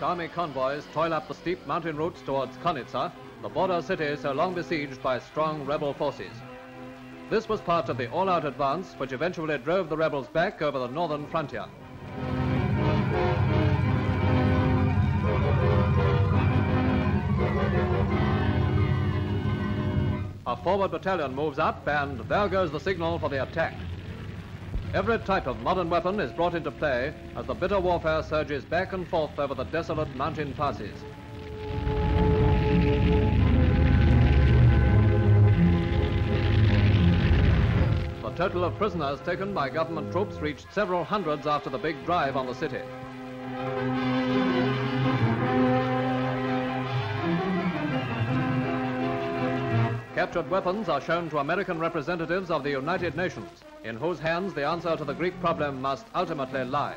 Army convoys toil up the steep mountain routes towards Konitsa, the border city so long besieged by strong rebel forces. This was part of the all-out advance which eventually drove the rebels back over the northern frontier. A forward battalion moves up and there goes the signal for the attack. Every type of modern weapon is brought into play as the bitter warfare surges back and forth over the desolate mountain passes. The total of prisoners taken by government troops reached several hundreds after the big drive on the city. Captured weapons are shown to American representatives of the United Nations, in whose hands the answer to the Greek problem must ultimately lie.